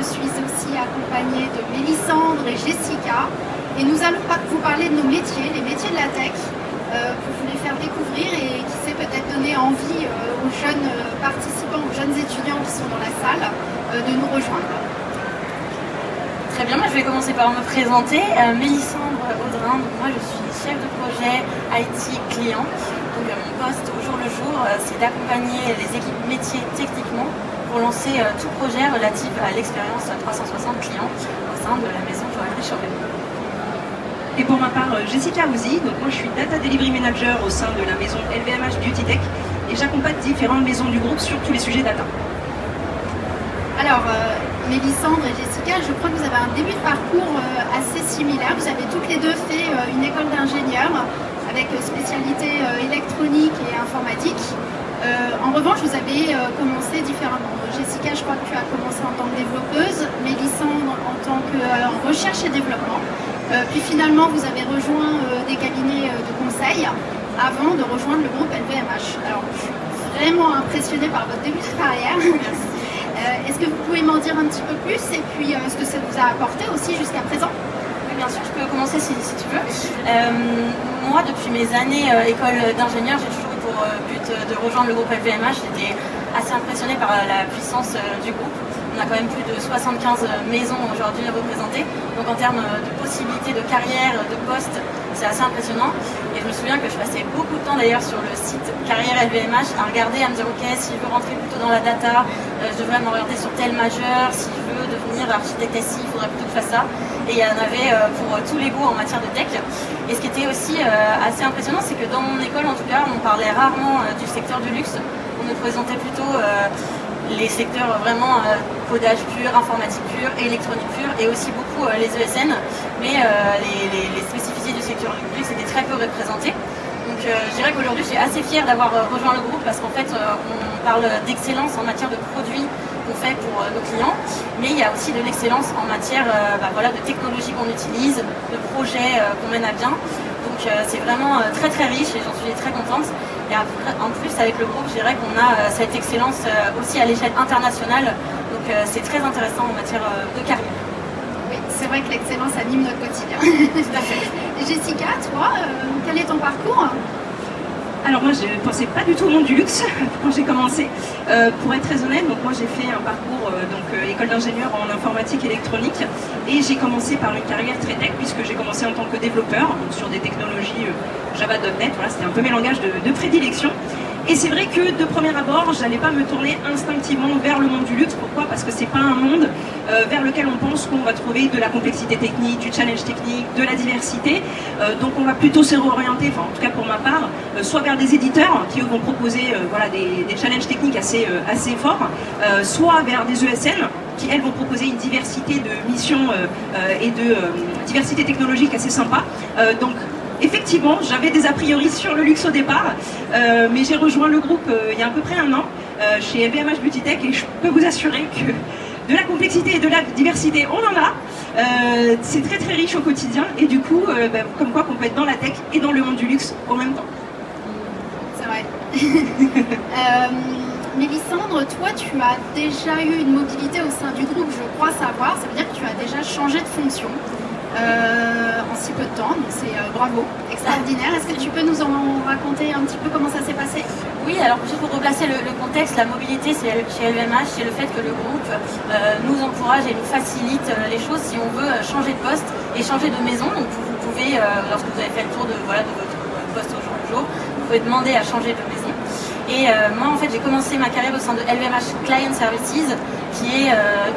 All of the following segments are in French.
je suis aussi accompagnée de Mélissandre et Jessica et nous allons vous parler de nos métiers, les métiers de la tech, euh, pour vous les faire découvrir et qui sait peut-être donner envie euh, aux jeunes participants, aux jeunes étudiants qui sont dans la salle de nous rejoindre. Très bien, moi je vais commencer par me présenter. Mélissandre Audrin, moi je suis chef de projet IT client donc mon poste au jour le jour, euh, c'est d'accompagner les équipes métiers techniquement pour lancer euh, tout projet relatif à l'expérience 360 clients au sein de la maison joaillerie Chauvet. Et pour ma part, euh, Jessica Ouzi, donc moi je suis Data Delivery Manager au sein de la maison LVMH Beauty Tech et j'accompagne différentes maisons du groupe sur tous les sujets data. Alors, Mélissandre et Jessica, je crois que vous avez un début de parcours assez similaire. Vous avez toutes les deux fait une école d'ingénieur avec spécialité euh, électronique et informatique. Euh, en revanche, vous avez euh, commencé différemment. Jessica, je crois que tu as commencé en tant que développeuse, Mélissandre en tant que recherche et développement. puis finalement, vous avez rejoint des cabinets de conseil avant de rejoindre le groupe LVMH. Alors, je suis vraiment impressionnée par votre début de carrière. Est-ce que vous pouvez m'en dire un petit peu plus et puis ce que ça vous a apporté aussi jusqu'à présent? Bien sûr, je peux commencer si, tu veux. Euh, moi, depuis mes années euh, école d'ingénieur, j'ai toujours pour euh, but de rejoindre le groupe FVMH. J'étais assez impressionnée par la puissance du groupe. On a quand même plus de 75 maisons aujourd'hui représentées. Donc en termes de possibilités de carrière, de poste, c'est assez impressionnant. Et je me souviens que je passais beaucoup de temps d'ailleurs sur le site Carrière LVMH à regarder, à me dire ok, si je veux rentrer plutôt dans la data, je devrais m'orienter sur tel majeur, si je veux devenir architecte SI, il faudrait plutôt que je fasse ça et il y en avait euh, pour tous les goûts en matière de tech. Et ce qui était aussi euh, assez impressionnant, c'est que dans mon école, en tout cas, on parlait rarement euh, du secteur du luxe. On nous présentait plutôt les secteurs vraiment codage pur, informatique pur, électronique pur et aussi beaucoup les ESN. Mais les, spécificités du secteur luxe étaient très peu représentées. Donc je dirais qu'aujourd'hui je suis assez fière d'avoir rejoint le groupe parce qu'en fait on parle d'excellence en matière de produits fait pour euh, nos clients, mais il y a aussi de l'excellence en matière euh, bah, voilà, de technologie qu'on utilise, de projets euh, qu'on mène à bien. Donc c'est vraiment très très riche et j'en suis très contente. Et en plus avec le groupe, je dirais qu'on a cette excellence aussi à l'échelle internationale. Donc c'est très intéressant en matière de carrière. Oui, c'est vrai que l'excellence anime notre quotidien. Tout à fait. Jessica, toi, quel est ton parcours? Alors moi je ne pensais pas du tout au monde du luxe quand j'ai commencé. Euh, pour être très honnête, donc moi j'ai fait un parcours euh, donc euh, école d'ingénieur en informatique électronique et j'ai commencé par une carrière très tech puisque j'ai commencé en tant que développeur sur des technologies Java.net. Voilà, c'était un peu mes langages de prédilection. Et c'est vrai que de premier abord, je n'allais pas me tourner instinctivement vers le monde du luxe. Pourquoi? Parce que c'est pas un monde euh, vers lequel on pense qu'on va trouver de la complexité technique, du challenge technique, de la diversité. Euh, donc on va plutôt se réorienter, enfin en tout cas pour ma part, euh, soit vers des éditeurs qui vont proposer des, challenges techniques assez, assez forts, soit vers des ESN qui elles vont proposer une diversité de missions et de diversité technologique assez sympa. donc effectivement, j'avais des a priori sur le luxe au départ, euh, mais j'ai rejoint le groupe euh, il y a à peu près un an euh, chez LVMH Beauty Tech et je peux vous assurer que de la complexité et de la diversité, on en a. c'est très très riche au quotidien et du coup, bah, comme quoi qu'on peut être dans la tech et dans le monde du luxe en même temps. C'est vrai. Mélissandre, toi tu as déjà eu une mobilité au sein du groupe, je crois savoir, ça veut dire que tu as déjà changé de fonction. Euh, en si peu de temps. Donc c'est euh, bravo, extraordinaire. Est-ce que tu peux nous en raconter un petit peu comment ça s'est passé? Oui, alors juste pour replacer le, contexte, la mobilité c'est chez LVMH, c'est le fait que le groupe euh, nous encourage et nous facilite les choses si on veut changer de poste et changer de maison. Donc vous, pouvez, lorsque vous avez fait le tour de, voilà, de votre poste au jour le jour, vous pouvez demander à changer de maison. Et moi, en fait, j'ai commencé ma carrière au sein de LVMH Client Services, qui est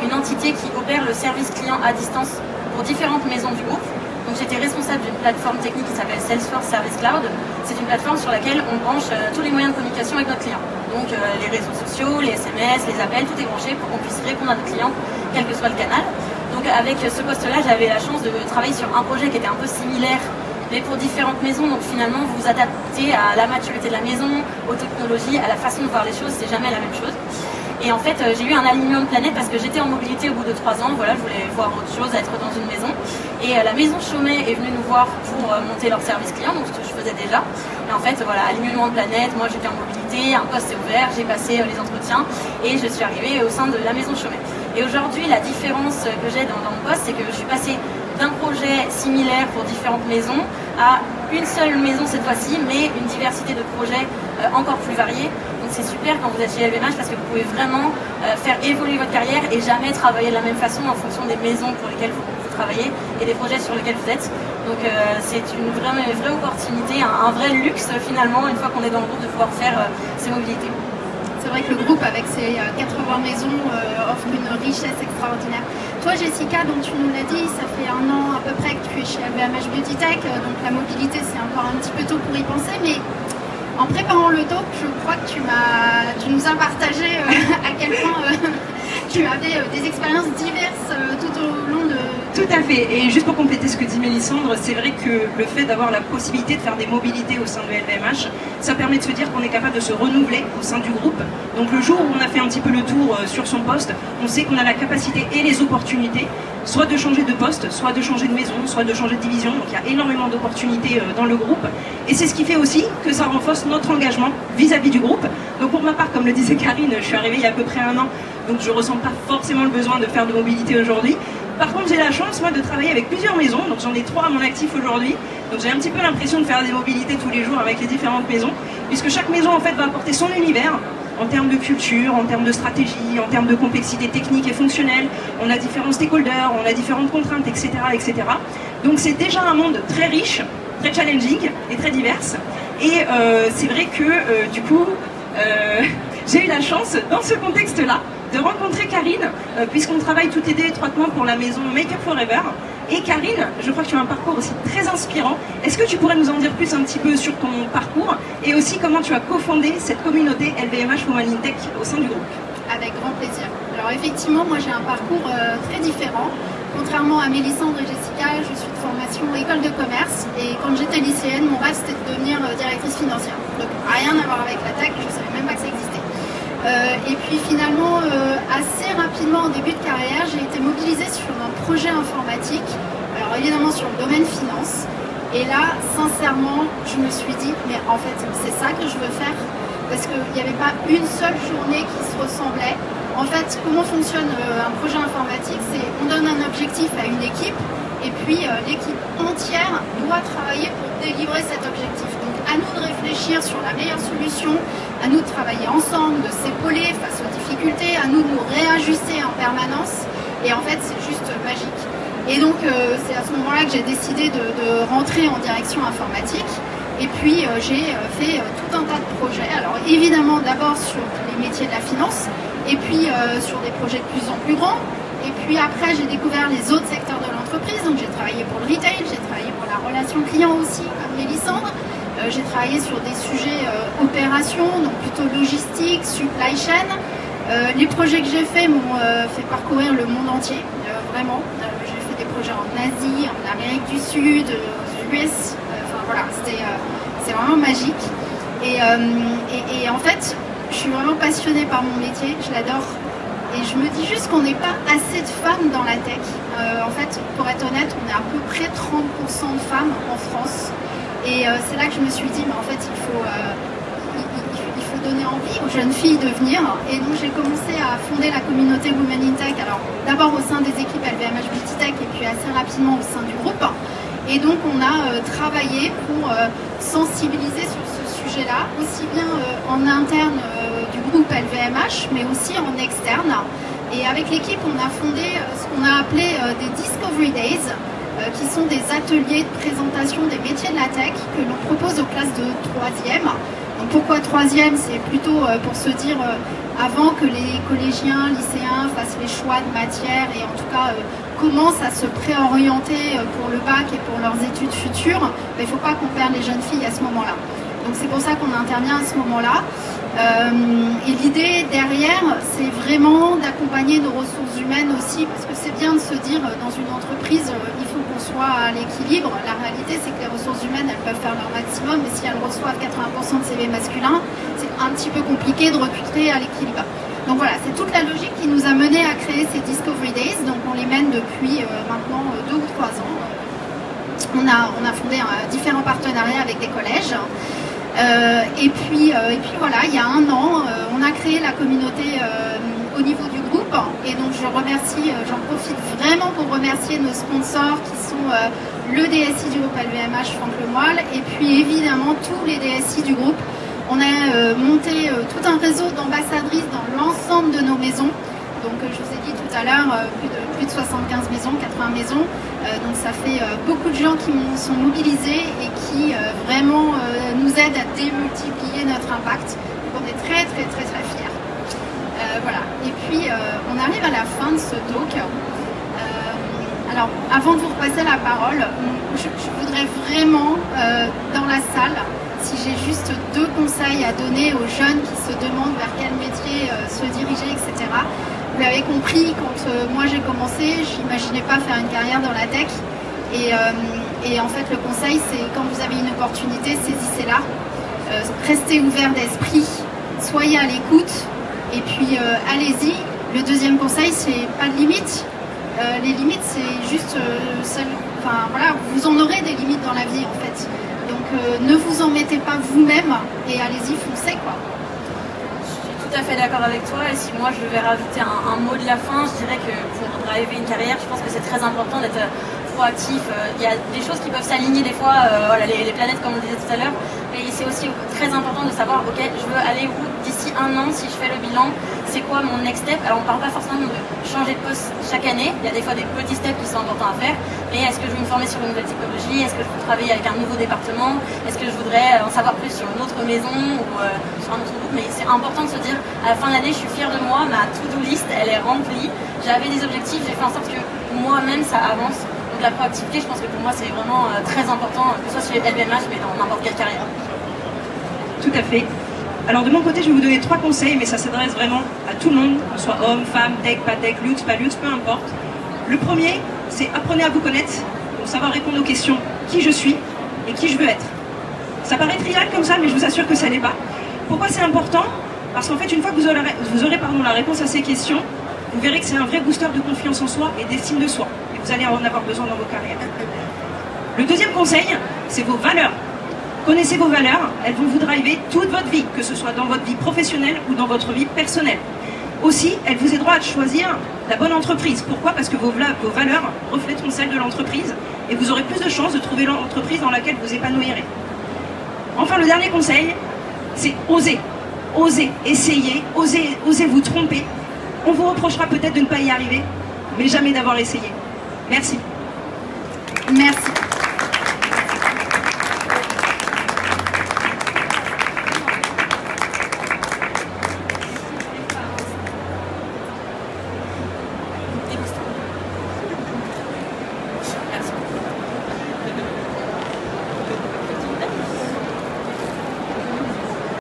une entité qui opère le service client à distance pour différentes maisons du groupe. Donc j'étais responsable d'une plateforme technique qui s'appelle Salesforce Service Cloud. C'est une plateforme sur laquelle on branche euh, tous les moyens de communication avec notre client. Donc euh, les réseaux sociaux, les SMS, les appels, tout est branché pour qu'on puisse répondre à nos clients, quel que soit le canal. Donc avec ce poste-là, j'avais la chance de travailler sur un projet qui était un peu similaire mais pour différentes maisons. Donc finalement, vous vous adaptez à la maturité de la maison, aux technologies, à la façon de voir les choses, c'est jamais la même chose. Et en fait, euh, j'ai eu un alignement de planète parce que j'étais en mobilité au bout de trois ans. Voilà, je voulais voir autre chose, être dans une maison. Et la maison Chaumet est venue nous voir pour monter leur service client, donc ce que je faisais déjà. Et en fait, voilà, alignement de planète, moi j'étais en mobilité, un poste est ouvert, j'ai passé les entretiens et je suis arrivée au sein de la maison Chaumet. Et aujourd'hui, la différence que j'ai dans, mon poste, c'est que je suis passée d'un projet similaire pour différentes maisons à une seule maison cette fois-ci, mais une diversité de projets encore plus variés c'est super quand vous êtes chez LVMH parce que vous pouvez vraiment euh, faire évoluer votre carrière et jamais travailler de la même façon en fonction des maisons pour lesquelles vous, travaillez et des projets sur lesquels vous êtes. Donc euh, c'est une vraie, vraie opportunité, un, vrai luxe finalement, une fois qu'on est dans le groupe, de pouvoir faire euh, ces mobilités. C'est vrai que le groupe, avec ses 80 maisons, offre une richesse extraordinaire. Toi, Jessica, donc tu nous l'as dit, ça fait un an à peu près que tu es chez LVMH Beauty Tech, donc la mobilité, c'est encore un petit peu tôt pour y penser, mais en préparant le talk, je crois que tu, tu nous as partagé euh, à quel point euh, tu avais euh, des expériences diverses tout au long de... Tout à fait. Et juste pour compléter ce que dit Mélissandre, c'est vrai que le fait d'avoir la possibilité de faire des mobilités au sein de LVMH, ça permet de se dire qu'on est capable de se renouveler au sein du groupe. Donc le jour où on a fait un petit peu le tour sur son poste, on sait qu'on a la capacité et les opportunités soit de changer de poste, soit de changer de maison, soit de changer de division. Donc il y a énormément d'opportunités euh, dans le groupe. Et c'est ce qui fait aussi que ça renforce notre engagement vis-à-vis du groupe. Donc pour ma part, comme le disait Karine, je suis arrivée il y a à peu près un an, donc je ne ressens pas forcément le besoin de faire de mobilité aujourd'hui. Par contre, j'ai la chance, moi, de travailler avec plusieurs maisons. Donc j'en ai trois à mon actif aujourd'hui. Donc j'ai un petit peu l'impression de faire des mobilités tous les jours avec les différentes maisons, puisque chaque maison, en fait, va apporter son univers en termes de culture, en termes de stratégie, en termes de complexité technique et fonctionnelle. On a différents stakeholders, on a différentes contraintes, etc. etc. Donc c'est déjà un monde très riche, très challenging et très divers. Et euh, c'est vrai que euh, du coup, euh, j'ai eu la chance, dans ce contexte-là, de rencontrer Karine, puisqu'on travaille toutes les deux étroitement pour la maison Make Up Forever. Et Karine, je crois que tu as un parcours aussi très inspirant. Est-ce que tu pourrais nous en dire plus un petit peu sur ton parcours et aussi comment tu as cofondé cette communauté LVMH Women in au sein du groupe? Avec grand plaisir. Alors effectivement, moi j'ai un parcours euh, très différent. Contrairement à Mélissandre et Jessica, je suis de formation école de commerce et quand j'étais lycéenne, mon rêve c'était de devenir euh, directrice financière. Donc rien à voir avec la tech, je savais même pas que ça existait. Euh, et puis finalement, assez rapidement en début de carrière, j'ai été mobilisée sur un projet informatique, alors évidemment sur le domaine finance, et là, sincèrement, je me suis dit, mais en fait, c'est ça que je veux faire. Parce qu'il n'y avait pas une seule journée qui se ressemblait. En fait, comment fonctionne euh, un projet informatique? C'est on donne un objectif à une équipe et puis euh, l'équipe entière doit travailler pour délivrer cet objectif. Donc à nous de réfléchir sur la meilleure solution, à nous de travailler ensemble, de s'épauler face aux difficultés, à nous de nous réajuster en permanence. Et en fait, c'est juste magique. Et donc euh, c'est à ce moment-là que j'ai décidé de, rentrer en direction informatique. Et puis euh, j'ai euh, fait tout un tas de projets. Alors évidemment d'abord sur les métiers de la finance, et puis sur des projets de plus en plus grands. Et puis après j'ai découvert les autres secteurs de l'entreprise. Donc j'ai travaillé pour le retail, j'ai travaillé pour la relation client aussi, comme Mélissandre. j'ai travaillé sur des sujets opérations, donc plutôt logistique, supply chain. les projets que j'ai faits m'ont fait parcourir le monde entier, vraiment en Asie, en Amérique du Sud, aux US. Enfin voilà, euh, c'est vraiment magique. Euh, et, en fait, je suis vraiment passionnée par mon métier, je l'adore. Et je me dis juste qu'on n'est pas assez de femmes dans la tech. Euh, en fait, pour être honnête, on est à peu près 30% de femmes en France. Et c'est là que je me suis dit, mais en fait, il faut, donner envie aux jeunes filles de venir. Et donc j'ai commencé à fonder la communauté Women in Tech. Alors d'abord au sein des équipes LVMH Beauty Tech et puis assez rapidement au sein du groupe. Et donc on a euh, travaillé pour euh, sensibiliser sur ce sujet-là, aussi bien euh, en interne LVMH, mais aussi en externe. Et avec l'équipe, on a fondé ce qu'on a appelé des Discovery Days, qui sont des ateliers de présentation des métiers de la tech que l'on propose aux classes de 3e pourquoi troisième? C'est plutôt euh, pour se dire, euh, avant que les collégiens, lycéens fassent les choix de matière et en tout cas euh, commencent à se préorienter pour le bac et pour leurs études futures, ben, il ne faut pas qu'on perde les jeunes filles à ce moment-là. Donc c'est pour ça qu'on intervient à ce moment-là. Et l'idée derrière, c'est vraiment d'accompagner nos ressources humaines aussi, parce que c'est bien de se dire dans une entreprise, il faut soit à l'équilibre. La réalité, c'est que les ressources humaines, elles peuvent faire leur maximum, mais si elles reçoivent 80% de CV masculins, c'est un petit peu compliqué de recruter à l'équilibre. Donc voilà, c'est toute la logique qui nous a mené à créer ces Discovery Days. Donc on les mène depuis euh, maintenant euh, deux ou trois ans On a, on a fondé différents partenariats avec des collèges. Et, puis, et puis voilà, il y a un an, on a créé la communauté au niveau du groupe. Et donc je remercie, j'en profite vraiment pour remercier nos sponsors qui sont le DSI du groupe LVMH, Franck et puis évidemment tous les DSI du groupe. On a monté tout un réseau d'ambassadrices dans l'ensemble de nos maisons. Donc je vous ai dit tout à l'heure, plus de, plus de 75 maisons, 80 maisons. donc ça fait beaucoup de gens qui sont mobilisés et qui vraiment nous aident à démultiplier notre impact. Donc on est très très très très fiers. voilà. Et puis on arrive à la fin de ce talk. alors avant de vous repasser la parole, je, voudrais vraiment la salle si j'ai juste deux à donner aux jeunes qui se demandent vers quel métier se diriger, etc. Vous l'avez compris, quand euh, moi j'ai commencé, je n'imaginais pas faire une carrière dans la tech. Euh, et, en fait, le conseil, c'est quand vous avez une opportunité, saisissez-la. Euh, restez ouvert d'esprit, soyez à l'écoute, et puis allez-y. Le deuxième conseil, c'est pas de limites. les limites, juste celle. Enfin voilà, vous en aurez des limites dans la vie en fait. Donc ne vous en mettez pas vous-même et allez-y, foncez quoi tout à fait d'accord avec toi. Et si moi je devais rajouter un, mot de la fin, je dirais que pour driver une carrière, je pense que c'est très important d'être proactif. Euh, il y a des choses qui peuvent s'aligner des fois, euh, voilà, les, planètes comme on disait tout à l'heure. Mais c'est aussi très important de savoir, ok, je veux aller où d'ici un an si je fais le bilan, c'est quoi mon next step? Alors on parle pas forcément de changer de poste chaque année. Il y a des fois des petits steps qui sont importants à faire. Mais est-ce que je veux me former sur une nouvelle typologie? Est-ce que je veux travailler avec un nouveau département? Est-ce que je voudrais en savoir plus sur une autre maison ou sur un autre groupe? Mais c'est important de se dire, à la fin de l'année, je suis fière de moi, ma to-do list, elle est remplie. J'avais des objectifs, j'ai fait en sorte que moi-même ça avance. Donc la proactivité, je pense que pour moi, c'est vraiment très important, que ce soit sur LVMH, mais dans n'importe quelle carrière. Tout à fait. Alors de mon côté, je vais vous donner trois conseils, mais ça s'adresse vraiment à tout le monde, qu'on soit homme, femme, tech, pas tech, luxe, pas luxe, peu importe. Le premier, c'est apprenez à vous connaître pour savoir répondre aux questions qui je suis et qui je veux être. Ça paraît trivial comme ça, mais je vous assure que ça n'est pas. Pourquoi c'est important? Parce qu'en fait, une fois que vous aurez, vous aurez la réponse à ces questions, vous verrez que c'est un vrai booster de confiance en soi et d'estime de soi. Et vous allez en avoir besoin dans vos carrières. Le deuxième conseil, c'est vos valeurs. Connaissez vos valeurs, elles vont vous driver toute votre vie, que ce soit dans votre vie professionnelle ou dans votre vie personnelle. Aussi, elles vous aideront à choisir la bonne entreprise. Pourquoi? Parce que vos, valeurs reflèteront celles de l'entreprise et vous aurez plus de chances de trouver l'entreprise dans laquelle vous épanouirez. Enfin, le dernier conseil, c'est oser. Oser, essayer, oser, oser vous tromper. On vous reprochera peut-être de ne pas y arriver, mais jamais d'avoir essayé. Merci. Merci.